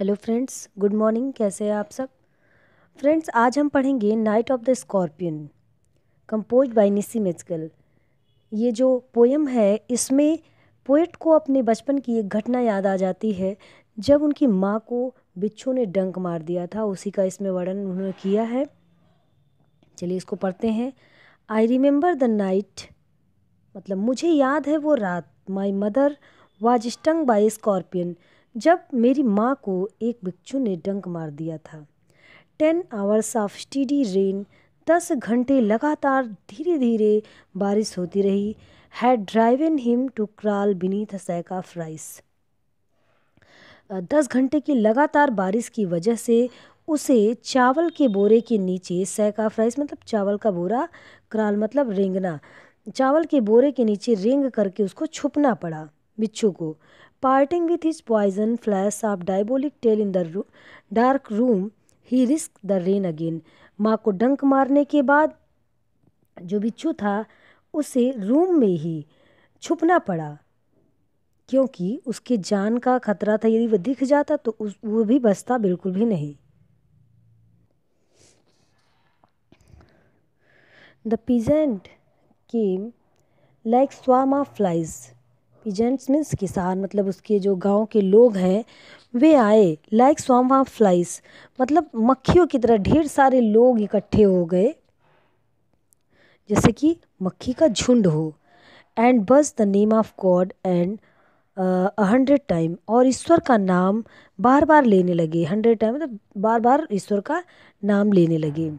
Hello friends, good morning, कैसे हैं आप सब? फ्रेंड्स, आज हम पढ़ेंगे night of the scorpion compose by निसी मेजकल ये जो पोयम है, इसमें पोएट को अपने बचपन की एक घटना याद आ जाती है, जब उनकी माँ को बिच्छू ने डंक मार दिया था। उसी का इसमें वर्णन उन्होंने किया है। चलिए इसको पढ़ते हैं। आई रिमेंबर द नाइट मतलब मुझे याद है वो रात। My mother was stung by scorpion जब मेरी माँ को एक बिच्छू ने डंक मार दिया था। Ten hours of steady rain, दस घंटे लगातार धीरे धीरे बारिश होती रही had driven him to crawl beneath sack of rice दस घंटे की लगातार बारिश की वजह से उसे चावल के बोरे के नीचे सैक ऑफ़ राइस मतलब चावल का बोरा क्राल मतलब रेंगना, चावल के बोरे के नीचे रेंग करके उसको छुपना पड़ा बिच्छू को। Parting with his poison flash of diabolic tail in the dark room, he risked the rain again. माँ को डंक मारने के बाद जो बिच्छू था उसे रूम में ही छुपना पड़ा। क्योंकि उसके जान का खतरा था यदि वह दिख जाता तो उस वो भी बचता बिल्कुल भी नहीं। The peasant came like swarm flies peasants means किसान मतलब उसके जो गाँव के लोग हैं, वे आए लाइक स्वाम फ्लाइस मतलब मक्खियों की तरह ढेर सारे लोग इकट्ठे हो गए, जैसे कि मक्खी का झुंड हो and buzzed the name of God and hundred time और ईश्वर का नाम बार बार लेने लगे हंड्रेड टाइम मतलब बार बार ईश्वर का नाम लेने लगे।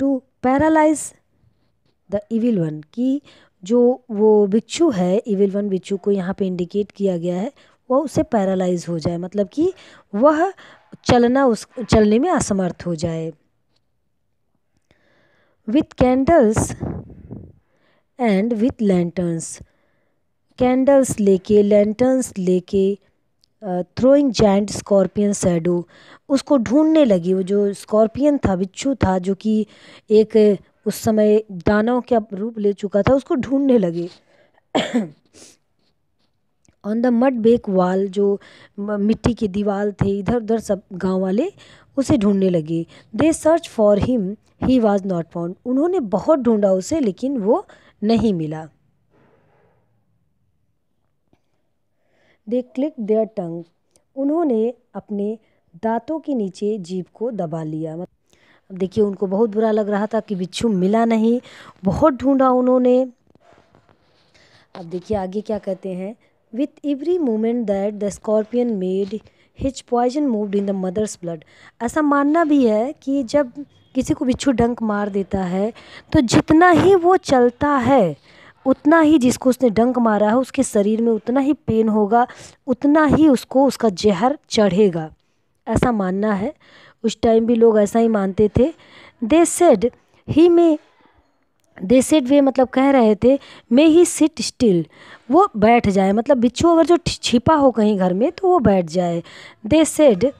To paralyse the evil one की जो वो बिच्छू है इविल वन बिच्छू को यहाँ पे इंडिकेट किया गया है, वह उसे पैरालाइज हो जाए। मतलब कि वह चलना उस, चलने में असमर्थ हो जाए। With candles and with lanterns candles लेके लैंटर्न्स लेके थ्रोइंग जैंट स्कॉर्पियन सैडो उसको ढूँढने लगी वो जो स्कॉर्पियन था, बिच्छू था, जो कि एक उस समय दानव क्या रूप ले चुका था, उसको ढूँढने लगे। ऑन द मड बेक वाल जो मिट्टी की दीवार थे, इधर उधर सब गाँव वाले उसे ढूँढने लगे। They search for him he was not found उन्होंने बहुत ढूंढा उसे, लेकिन वो नहीं मिला। दे क्लिक देयर टंग उन्होंने अपने दांतों के नीचे जीप को दबा लिया। अब देखिए, उनको बहुत बुरा लग रहा था कि बिच्छू मिला नहीं। बहुत ढूंढा उन्होंने। अब देखिए, आगे क्या कहते हैं। With every moment that the scorpion made his poison moved in the mother's blood ऐसा मानना भी है कि जब किसी को बिच्छू डंक मार देता है तो जितना ही वो चलता है, उतना ही जिसको उसने डंक मारा है, उसके शरीर में उतना ही पेन होगा, उतना ही उसको उसका जहर चढ़ेगा। ऐसा मानना है। उस टाइम भी लोग ऐसा ही मानते थे। They said he may they said वे मतलब कह रहे थे मे ही सिट स्टिल वो बैठ जाए मतलब बिच्छू अगर जो छिपा हो कहीं घर में तो वो बैठ जाए। They said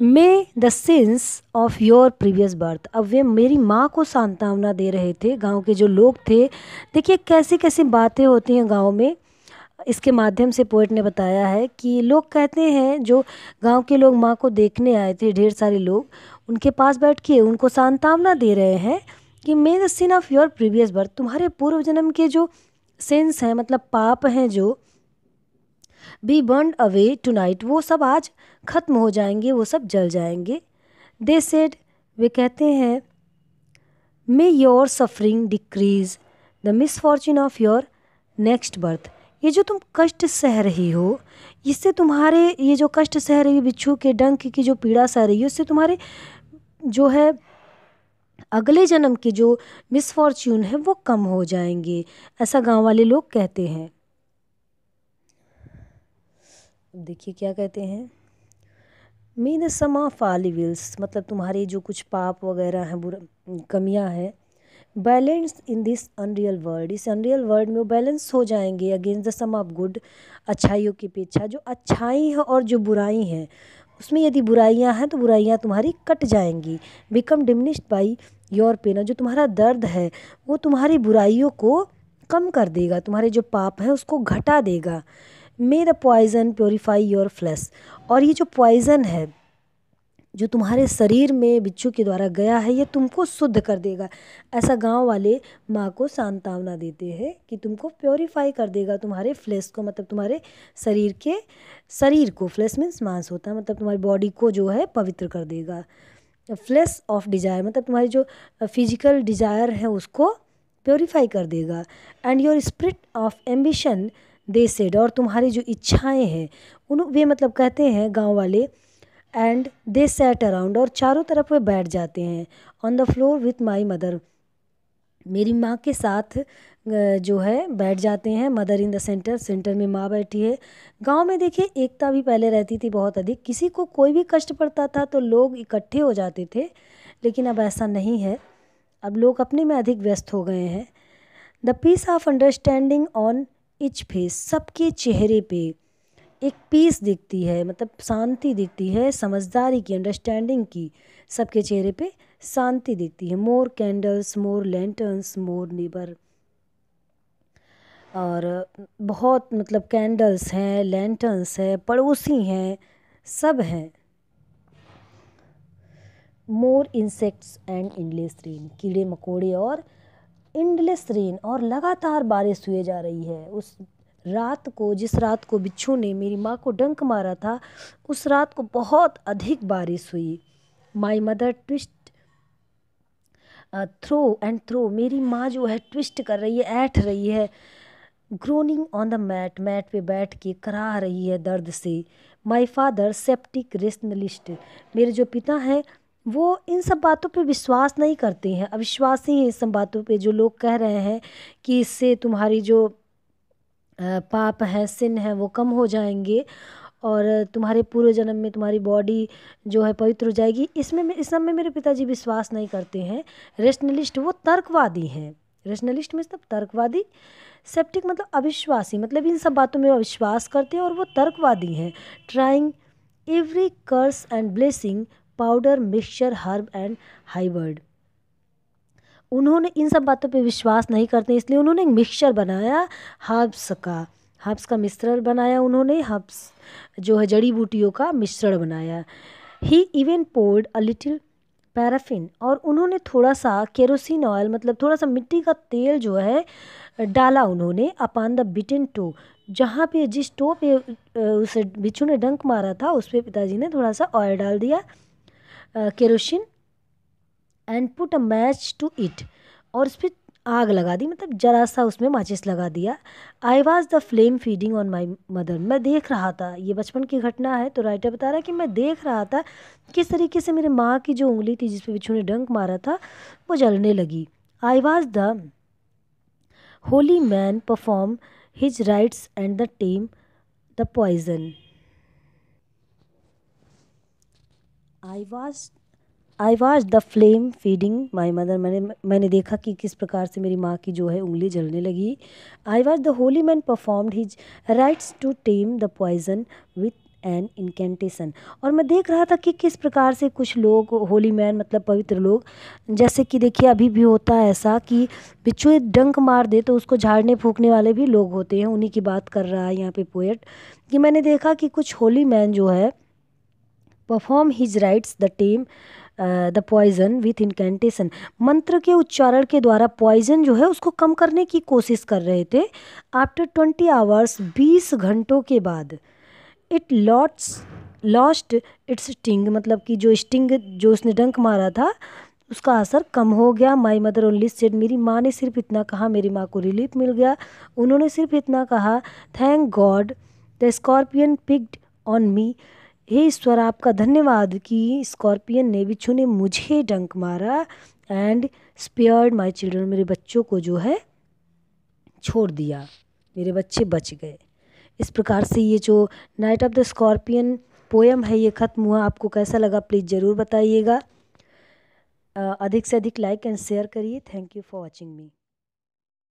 may the sins of your previous birth अब वे मेरी माँ को सांत्वना दे रहे थे, गाँव के जो लोग थे। देखिए कैसी कैसी बातें होती हैं गाँव में। इसके माध्यम से पोइट ने बताया है कि लोग कहते हैं, जो गाँव के लोग माँ को देखने आए थे, ढेर सारे लोग, उनके पास बैठ के उनको सांत्वना दे रहे हैं कि may the sin of your previous birth तुम्हारे पूर्व जन्म के जो सेंस हैं मतलब पाप हैं जो be burn away tonight वो सब आज ख़त्म हो जाएँगे, वो सब जल जाएँगे। दे सेड वे कहते हैं may your suffering decrease the misfortune of your next birth ये जो तुम कष्ट सह रही हो, इससे तुम्हारे ये जो कष्ट सह रही बिच्छू के डंक की जो पीड़ा सह रही हो इससे तुम्हारे जो है अगले जन्म के जो मिसफॉर्च्यून है, वो कम हो जाएँगे, ऐसा गाँव वाले लोग कहते हैं। देखिए क्या कहते हैं। मीन सम ऑफ़ आलिविल्स मतलब तुम्हारे जो कुछ पाप वगैरह हैं, बुरा, कमियाँ हैं balance in this unreal world इस अनरियल वर्ल्ड में वो बैलेंस हो जाएँगे against the sum of good अच्छाइयों की अपेक्षा। जो अच्छाई है और जो बुराई हैं, उसमें यदि बुराइयाँ हैं तो बुराइयाँ तुम्हारी कट जाएँगी। Become diminished by your pain जो तुम्हारा दर्द है, वो तुम्हारी बुराइयों को कम कर देगा। तुम्हारे जो पाप हैं, उसको घटा देगा। May the poison purify your flesh और ये जो पॉइजन है जो तुम्हारे शरीर में बिच्छू के द्वारा गया है ये तुमको शुद्ध कर देगा। ऐसा गाँव वाले माँ को सांत्वना देते हैं कि तुमको प्योरीफाई कर देगा तुम्हारे फ्लैश को मतलब तुम्हारे शरीर के, शरीर को फ्लैश मीन्स मांस होता है मतलब तुम्हारी बॉडी को जो है पवित्र कर देगा। फ्लैश ऑफ़ डिज़ायर मतलब तुम्हारी जो फ़िज़िकल डिज़ायर है, उसको प्योरीफाई कर देगा। And your spirit of ambition they said और तुम्हारी जो इच्छाएँ हैं, उन, वे मतलब कहते हैं गाँव वाले एंड दे सेट अराउंड और चारों तरफ़ वे बैठ जाते हैं। On the floor with my mother मेरी माँ के साथ जो है, बैठ जाते हैं। Mother in the centre centre में माँ बैठी है। गाँव में देखिए, एकता भी पहले रहती थी बहुत अधिक। किसी को कोई भी कष्ट पड़ता था तो लोग इकट्ठे हो जाते थे, लेकिन अब ऐसा नहीं है। अब लोग अपने में अधिक व्यस्त हो गए हैं। The peace of understanding on each face सबके चेहरे पे। एक पीस दिखती है मतलब शांति दिखती है, समझदारी की अंडरस्टैंडिंग की। सबके चेहरे पे शांति दिखती है। मोर कैंडल्स मोर लेंटर्स मोर नेबर और बहुत मतलब कैंडल्स हैं लेंटर्स हैं, पड़ोसी हैं, सब हैं। More insects and endless rain कीड़े, मकोड़े और इंडलेस रेन और लगातार बारिश हुए जा रही है। उस रात को, जिस रात को बिच्छू ने मेरी माँ को डंक मारा था, उस रात को बहुत अधिक बारिश हुई। My mother twist through and through मेरी माँ जो है ट्विस्ट कर रही है, ऐठ रही है। Groaning on the mat mat पे बैठ के कराह रही है दर्द से। माई फादर सेप्टिक रेशनलिस्ट मेरे जो पिता हैं, वो इन सब बातों पे विश्वास नहीं करते हैं। अविश्वासी हैं इन सब बातों पे जो लोग कह रहे हैं कि इससे तुम्हारी जो पाप है, सिन है, वो कम हो जाएँगे और तुम्हारे पूर्व जन्म में तुम्हारी बॉडी जो है पवित्र हो जाएगी। इसमें इस सब में मेरे पिताजी विश्वास नहीं करते हैं। रेशनलिस्ट वो तर्कवादी हैं। रेशनलिस्ट में मतलब तर्कवादी सेप्टिक मतलब अविश्वासी मतलब इन सब बातों में अविश्वास करते हैं और वो तर्कवादी हैं। Trying every curse and blessing powder mixture herb and hybrid उन्होंने इन सब बातों पे विश्वास नहीं करते, इसलिए उन्होंने एक मिक्सचर बनाया हर्ब्स का। हर्ब्स का मिश्रण बनाया उन्होंने हर्ब्स जो है जड़ी बूटियों का मिश्रण बनाया। He even poured a little paraffin और उन्होंने थोड़ा सा केरोसिन ऑयल मतलब थोड़ा सा मिट्टी का तेल जो है, डाला उन्होंने अपान द बिटन टो जहाँ पे जिस टो पे उसे बिच्छू ने डंक मारा था, उस पर पिताजी ने थोड़ा सा ऑयल डाल दिया kerosene and put a match to it और उस पर आग लगा दी मतलब जरा सा उसमें माचिस लगा दिया। I was the flame feeding on my mother मैं देख रहा था, ये बचपन की घटना है तो राइटर बता रहा है कि मैं देख रहा था किस तरीके से मेरे माँ की जो उंगली थी जिस पर बिच्छू ने डंक मारा था, वो जलने लगी। I was the holy man perform his rites and the tame the poison I was I watch the flame feeding my mother मैंने मैंने देखा कि किस प्रकार से मेरी माँ की जो है उंगली जलने लगी। I watch the holy man performed his rites to tame the poison with an incantation और मैं देख रहा था कि किस प्रकार से कुछ लोग होली मैन मतलब पवित्र लोग, जैसे कि देखिए अभी भी होता है ऐसा कि बिच्छू डंक मार दे तो उसको झाड़ने फूकने वाले भी लोग होते हैं। उन्हीं की बात कर रहा है यहाँ पे पोएट कि मैंने देखा कि कुछ होली मैन जो है perform his rites the tame the poison with incantation मंत्र के उच्चारण के द्वारा पॉइजन जो है उसको कम करने की कोशिश कर रहे थे। आफ्टर ट्वेंटी आवर्स बीस घंटों के बाद it lots lost its sting मतलब कि जो स्टिंग जो उसने डंक मारा था, उसका असर कम हो गया। माई मदर ओनली सेड मेरी माँ ने सिर्फ़ इतना कहा, मेरी माँ को रिलीफ मिल गया। उन्होंने सिर्फ़ इतना कहा thank God the scorpion picked on me हे ईश्वर, आपका धन्यवाद कि स्कॉर्पियन ने बिच्छू ने मुझे डंक मारा एंड स्पेयर्ड माय चिल्ड्रन मेरे बच्चों को जो है छोड़ दिया। मेरे बच्चे बच गए। इस प्रकार से ये जो night of the scorpion poem है, ये ख़त्म हुआ। आपको कैसा लगा प्लीज़ ज़रूर बताइएगा। अधिक से अधिक लाइक एंड शेयर करिए। Thank you for watching me